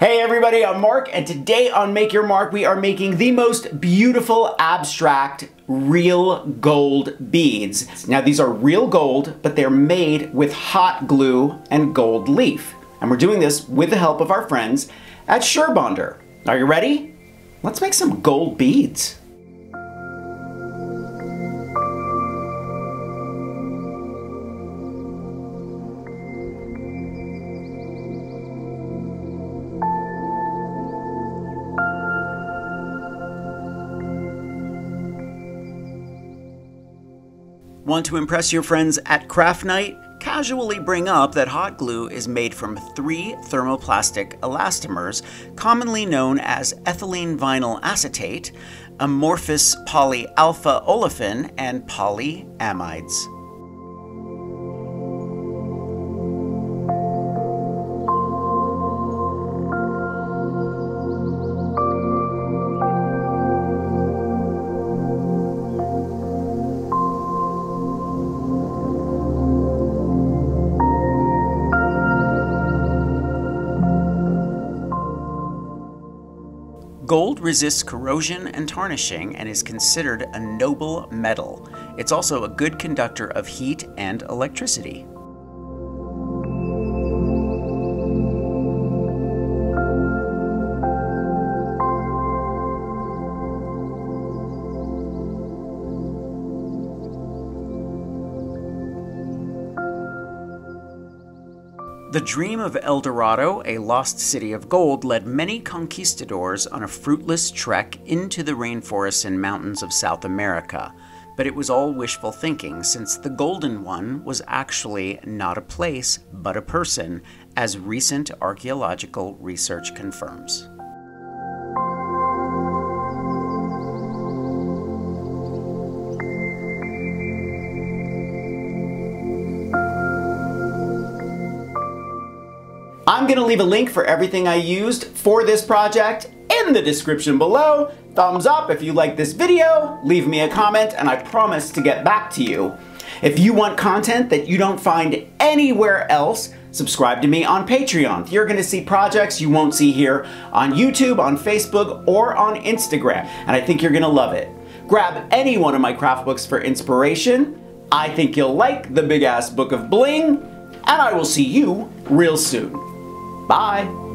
Hey everybody, I'm Mark, and today on Make Your Mark, we are making the most beautiful abstract real gold beads. Now these are real gold, but they're made with hot glue and gold leaf. And we're doing this with the help of our friends at Surebonder. Are you ready? Let's make some gold beads. Want to impress your friends at craft night? Casually bring up that hot glue is made from three thermoplastic elastomers, commonly known as ethylene vinyl acetate, amorphous polyalpha olefin, and polyamides. Gold resists corrosion and tarnishing and is considered a noble metal. It's also a good conductor of heat and electricity. The dream of El Dorado, a lost city of gold, led many conquistadors on a fruitless trek into the rainforests and mountains of South America. But it was all wishful thinking, since the Golden One was actually not a place, but a person, as recent archaeological research confirms. I'm gonna leave a link for everything I used for this project in the description below. Thumbs up if you like this video, leave me a comment, and I promise to get back to you. If you want content that you don't find anywhere else, subscribe to me on Patreon. You're gonna see projects you won't see here on YouTube, on Facebook, or on Instagram, and I think you're gonna love it. Grab any one of my craft books for inspiration. I think you'll like the Big Ass Book of Bling, and I will see you real soon. Bye.